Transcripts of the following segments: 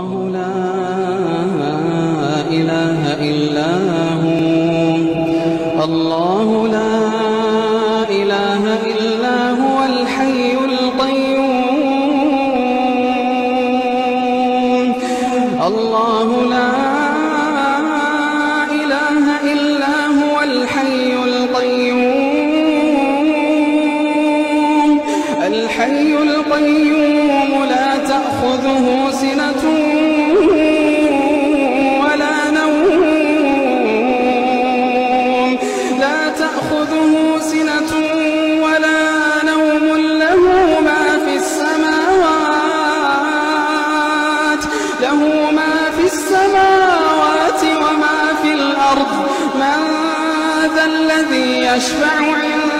الله لا إله إلا هو. الله لا إله إلا هو الحي القيوم. الله لا إله إلا هو الحي القيوم. الحي القيوم لا تأخذه سنة تأخذه سنة ولا نوم له ما في السماوات. له ما في السماوات وما في الأرض. من ذا الذي يشفع عنده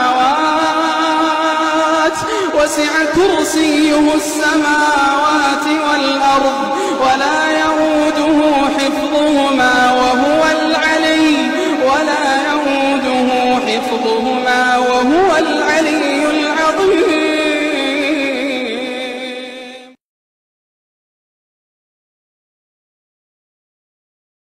كرسيه السماوات والأرض ولا يعوده حفظهما وهو العلي ولا يعوده حفظهما وهو العلي العظيم.